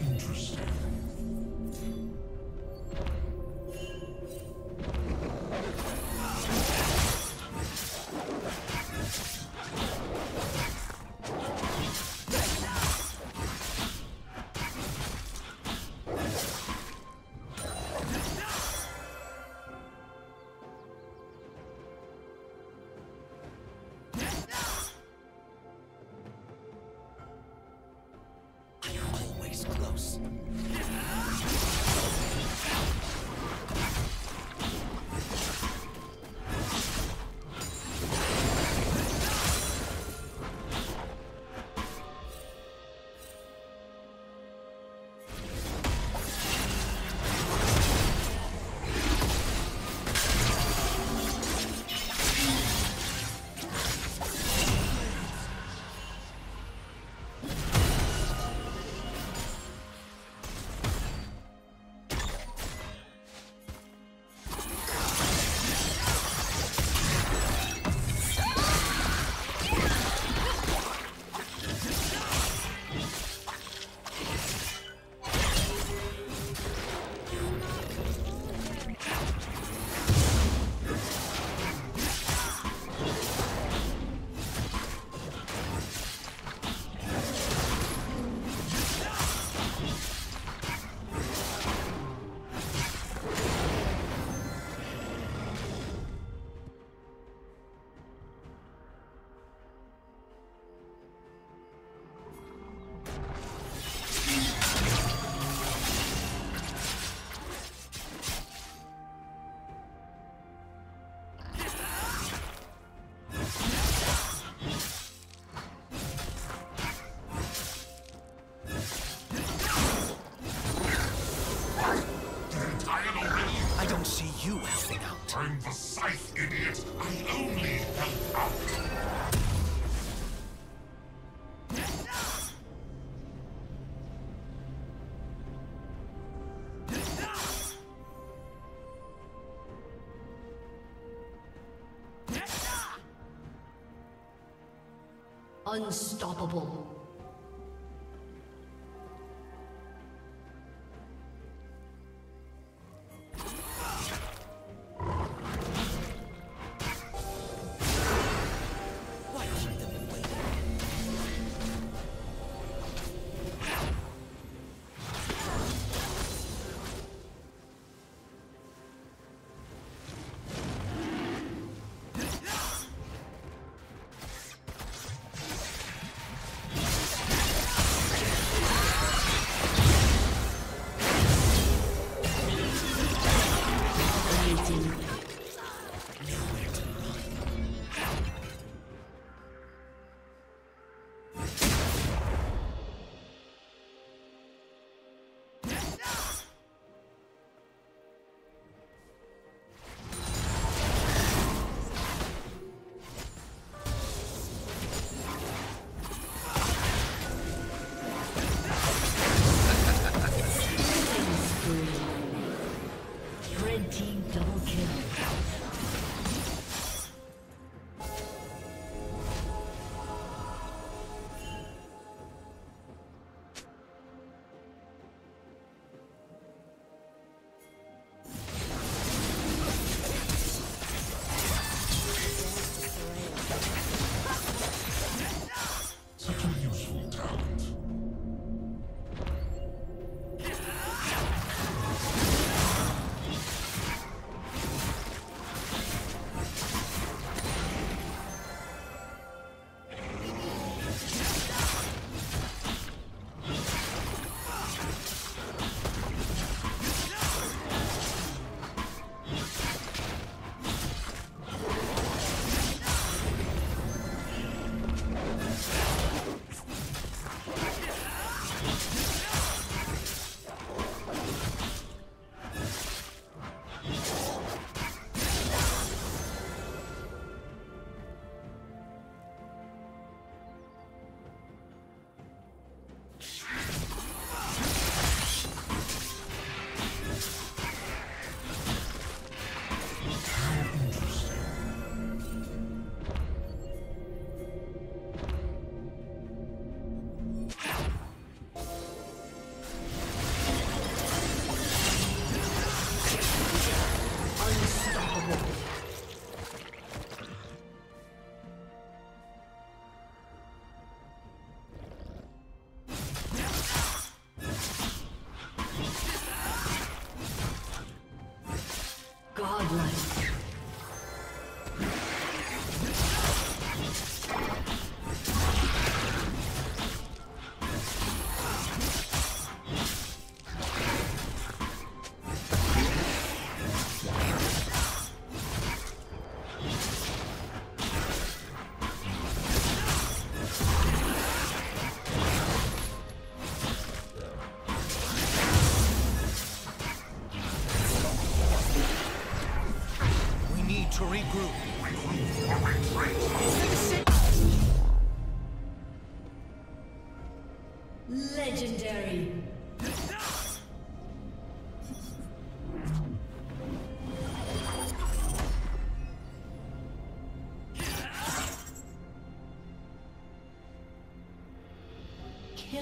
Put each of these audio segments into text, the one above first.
Close. Unstoppable. Legendary.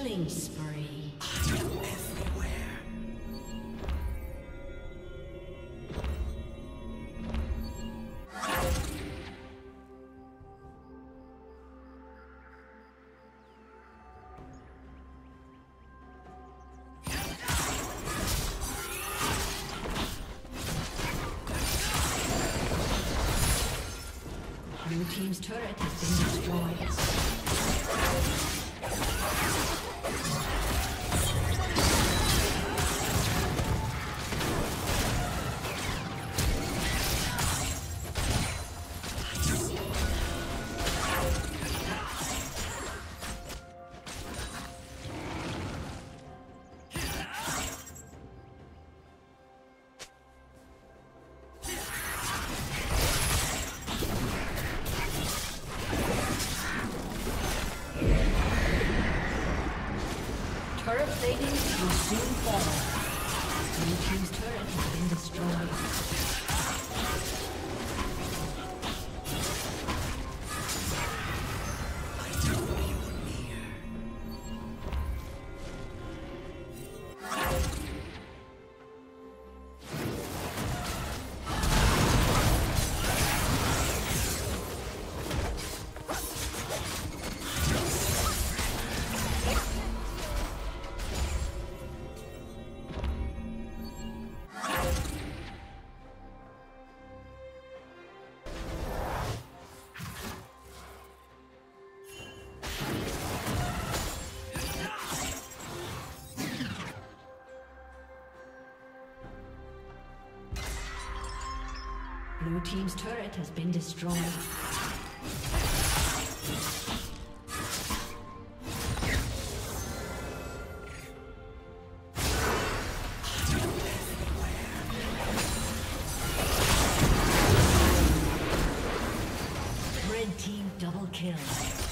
Killing spree. Blue team's turret has been destroyed. Your Team's turret has been destroyed. Red Team double kill.